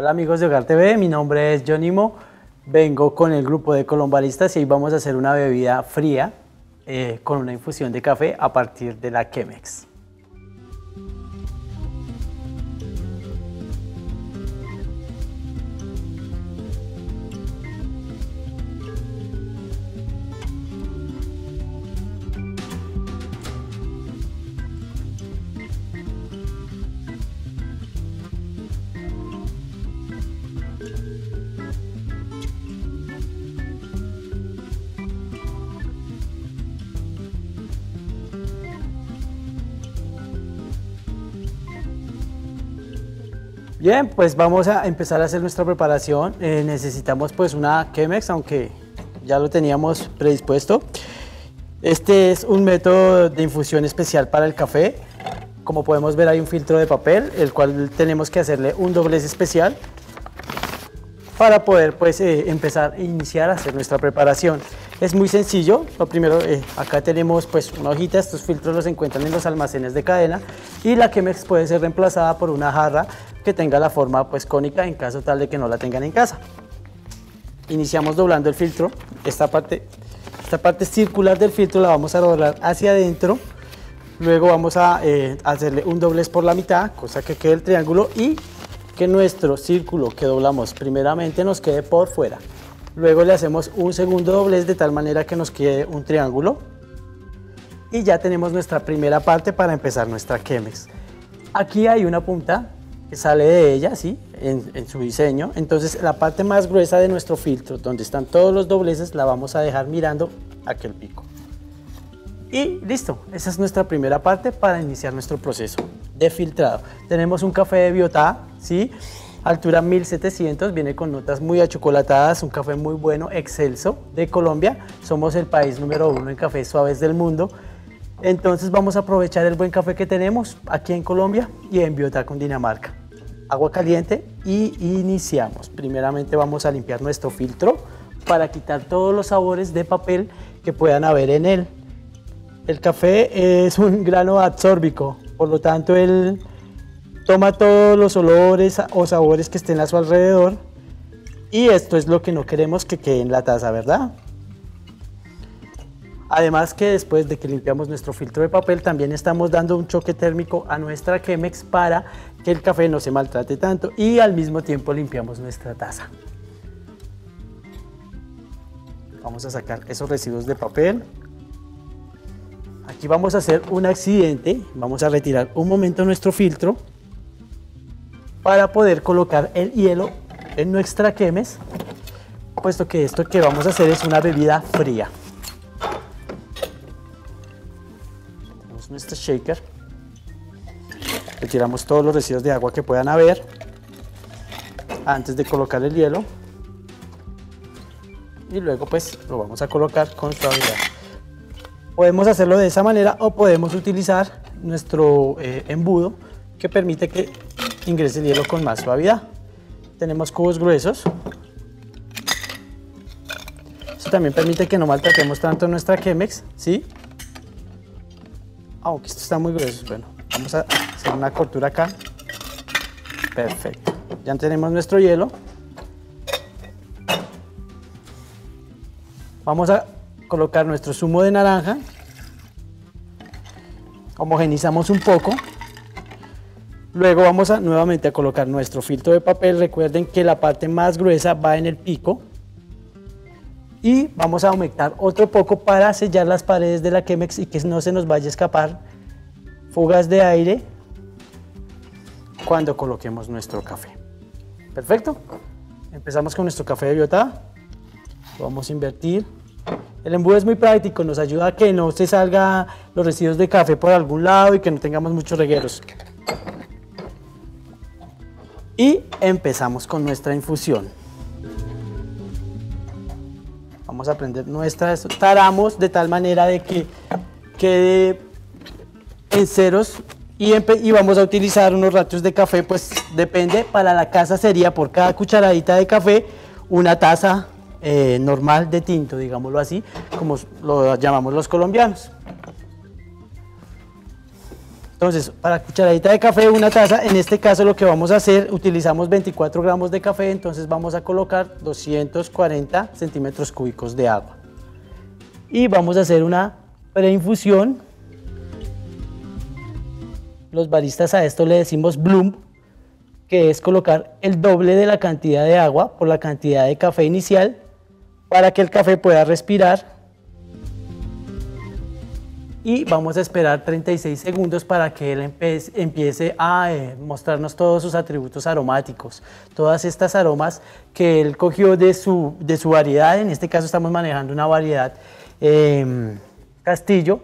Hola amigos de Hogar TV, mi nombre es Jonimo, vengo con el grupo de colombaristas y hoy vamos a hacer una bebida fría eh, con una infusión de café a partir de la Chemex. Bien, pues vamos a empezar a hacer nuestra preparación. Eh, necesitamos pues una Chemex, aunque ya lo teníamos predispuesto. Este es un método de infusión especial para el café. Como podemos ver hay un filtro de papel, el cual tenemos que hacerle un doblez especial para poder pues eh, empezar a iniciar a hacer nuestra preparación. Es muy sencillo, lo primero, eh, acá tenemos pues una hojita, estos filtros los encuentran en los almacenes de cadena y la Chemex puede ser reemplazada por una jarra que tenga la forma pues cónica en caso tal de que no la tengan en casa. Iniciamos doblando el filtro, esta parte, esta parte circular del filtro la vamos a doblar hacia adentro, luego vamos a eh, hacerle un doblez por la mitad, cosa que quede el triángulo y que nuestro círculo que doblamos primeramente nos quede por fuera. Luego le hacemos un segundo doblez de tal manera que nos quede un triángulo. Y ya tenemos nuestra primera parte para empezar nuestra Chemex. Aquí hay una punta que sale de ella, ¿sí? En, en, su diseño. Entonces la parte más gruesa de nuestro filtro, donde están todos los dobleces, la vamos a dejar mirando aquel pico. Y listo, esa es nuestra primera parte para iniciar nuestro proceso de filtrado. Tenemos un café de Biotá, ¿sí? Altura 1700, viene con notas muy achocolatadas, un café muy bueno, excelso, de Colombia. Somos el país número uno en cafés suaves del mundo. Entonces vamos a aprovechar el buen café que tenemos aquí en Colombia y en Biotá, Dinamarca. Agua caliente y iniciamos. Primeramente vamos a limpiar nuestro filtro para quitar todos los sabores de papel que puedan haber en él. El café es un grano absórbico, por lo tanto el toma todos los olores o sabores que estén a su alrededor y esto es lo que no queremos que quede en la taza, ¿verdad? Además que después de que limpiamos nuestro filtro de papel también estamos dando un choque térmico a nuestra Chemex para que el café no se maltrate tanto y al mismo tiempo limpiamos nuestra taza. Vamos a sacar esos residuos de papel. Aquí vamos a hacer un accidente, vamos a retirar un momento nuestro filtro para poder colocar el hielo en nuestra quemes, puesto que esto que vamos a hacer es una bebida fría. Tenemos nuestro shaker, retiramos todos los residuos de agua que puedan haber antes de colocar el hielo y luego pues lo vamos a colocar con suavidad. Podemos hacerlo de esa manera o podemos utilizar nuestro eh, embudo que permite que ingrese el hielo con más suavidad. Tenemos cubos gruesos. Eso también permite que no maltratemos tanto nuestra Chemex, ¿sí? Aunque esto está muy grueso, bueno, vamos a hacer una cortura acá. Perfecto. Ya tenemos nuestro hielo. Vamos a colocar nuestro zumo de naranja. Homogenizamos un poco. Luego vamos nuevamente a colocar nuestro filtro de papel. Recuerden que la parte más gruesa va en el pico. Y vamos a aumentar otro poco para sellar las paredes de la Chemex y que no se nos vaya a escapar fugas de aire cuando coloquemos nuestro café. Perfecto. Empezamos con nuestro café de biota. vamos a invertir. El embudo es muy práctico, nos ayuda a que no se salga los residuos de café por algún lado y que no tengamos muchos regueros. Y empezamos con nuestra infusión. Vamos a prender nuestra, taramos de tal manera de que quede en ceros y, vamos a utilizar unos ratios de café, pues depende, para la casa sería por cada cucharadita de café una taza eh, normal de tinto, digámoslo así, como lo llamamos los colombianos. Entonces, para cucharadita de café, una taza, en este caso lo que vamos a hacer, utilizamos 24 gramos de café, entonces vamos a colocar 240 centímetros cúbicos de agua. Y vamos a hacer una preinfusión. Los baristas a esto le decimos bloom, que es colocar el doble de la cantidad de agua por la cantidad de café inicial para que el café pueda respirar y vamos a esperar 36 segundos para que él empiece a eh, mostrarnos todos sus atributos aromáticos, todas estas aromas que él cogió de su, de su variedad, en este caso estamos manejando una variedad em, castillo.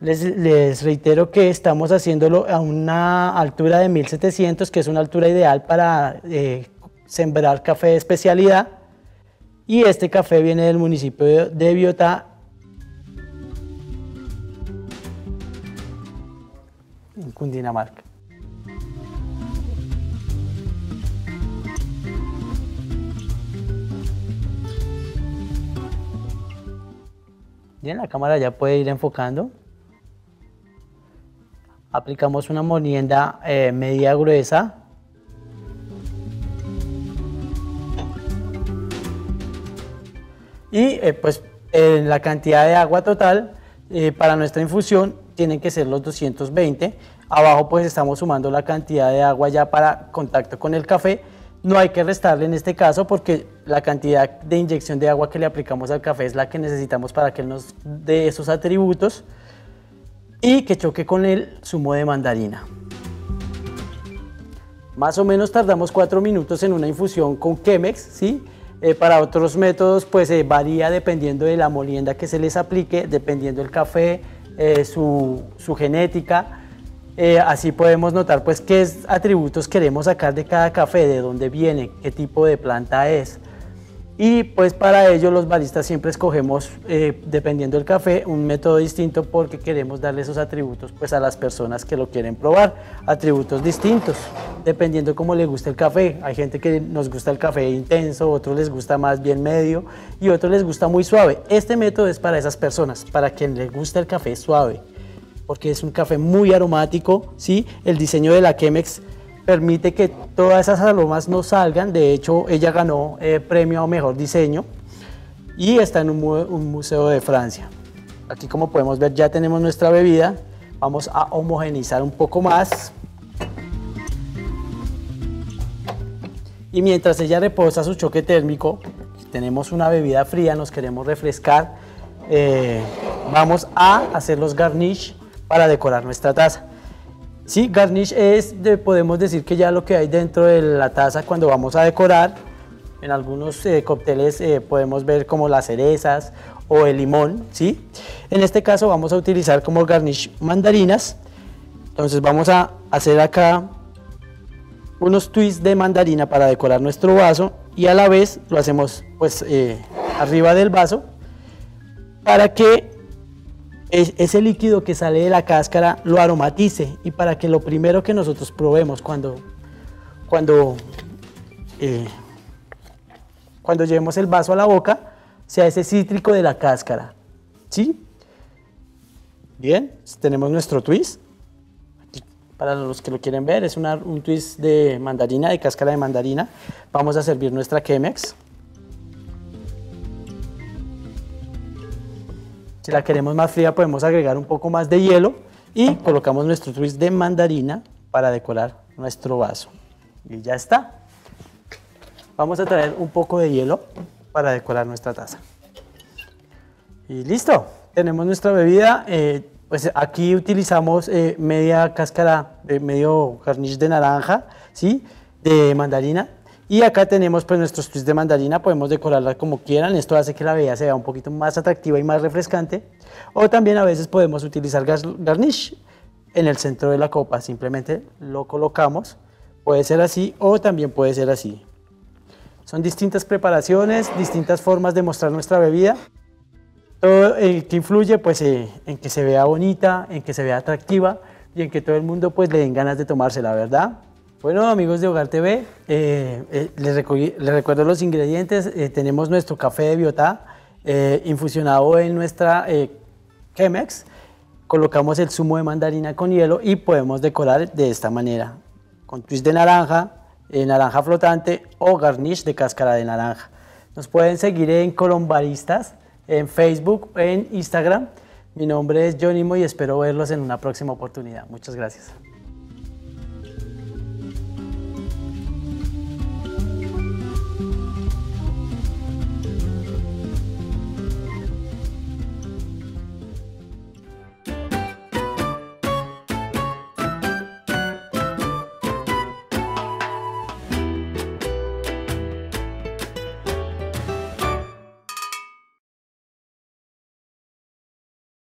Les, reitero que estamos haciéndolo a una altura de 1700, que es una altura ideal para eh, sembrar café de especialidad. Y este café viene del municipio de Biotá en Cundinamarca. Bien, la cámara ya puede ir enfocando. Aplicamos una molienda eh, media gruesa. Y eh, pues en la cantidad de agua total eh, para nuestra infusión tienen que ser los 220. Abajo pues estamos sumando la cantidad de agua ya para contacto con el café. No hay que restarle en este caso porque la cantidad de inyección de agua que le aplicamos al café es la que necesitamos para que él nos dé esos atributos y que choque con el zumo de mandarina. Más o menos tardamos 4 minutos en una infusión con Chemex, ¿sí? Eh, para otros métodos pues eh, varía dependiendo de la molienda que se les aplique, dependiendo del café, eh, su, genética. Eh, así podemos notar pues qué atributos queremos sacar de cada café, de dónde viene, qué tipo de planta es. Y pues para ello los baristas siempre escogemos, eh, dependiendo del café, un método distinto porque queremos darle esos atributos pues a las personas que lo quieren probar, atributos distintos, dependiendo cómo le gusta el café. Hay gente que nos gusta el café intenso, otros les gusta más bien medio y otros les gusta muy suave. Este método es para esas personas, para quien le gusta el café suave, porque es un café muy aromático, ¿sí? El diseño de la Chemex permite que todas esas aromas no salgan. De hecho, ella ganó eh, premio a mejor diseño y está en un, museo de Francia. Aquí como podemos ver ya tenemos nuestra bebida. Vamos a homogenizar un poco más. Y mientras ella reposa su choque térmico, tenemos una bebida fría, nos queremos refrescar, eh, vamos a hacer los garnish para decorar nuestra taza. Sí, garnish es, podemos decir que ya lo que hay dentro de la taza cuando vamos a decorar. En algunos eh, cócteles eh, podemos ver como las cerezas o el limón, ¿sí? En este caso vamos a utilizar como garnish mandarinas. Entonces vamos a hacer acá unos twists de mandarina para decorar nuestro vaso y a la vez lo hacemos pues eh, arriba del vaso para que ese líquido que sale de la cáscara lo aromatice y para que lo primero que nosotros probemos cuando, cuando, eh, cuando llevemos el vaso a la boca sea ese cítrico de la cáscara. ¿Sí? Bien, tenemos nuestro twist. para los que lo quieren ver, es un twist de mandarina, de cáscara de mandarina. Vamos a servir nuestra Chemex. Si la queremos más fría podemos agregar un poco más de hielo y colocamos nuestro twist de mandarina para decorar nuestro vaso. Y ya está. Vamos a traer un poco de hielo para decorar nuestra taza. Y listo, tenemos nuestra bebida. Eh, pues aquí utilizamos eh, media cáscara, medio garnish de naranja, ¿sí? de mandarina y acá tenemos pues nuestros twists de mandarina, podemos decorarla como quieran, esto hace que la bebida sea un poquito más atractiva y más refrescante. O también a veces podemos utilizar garnish en el centro de la copa, simplemente lo colocamos, puede ser así o también puede ser así. Son distintas preparaciones, distintas formas de mostrar nuestra bebida. Todo el que influye pues eh, en que se vea bonita, en que se vea atractiva y en que todo el mundo pues le den ganas de tomársela, ¿verdad? Bueno, amigos de Hogar TV, eh, eh, les, recuerdo los ingredientes. Eh, tenemos nuestro café de Biotá infusionado en nuestra Chemex. colocamos el zumo de mandarina con hielo y podemos decorar de esta manera, con twist de naranja, eh, naranja flotante o garnish de cáscara de naranja. Nos pueden seguir en Colombaristas, en Facebook, en Instagram. Mi nombre es Jonimo y espero verlos en una próxima oportunidad. Muchas gracias.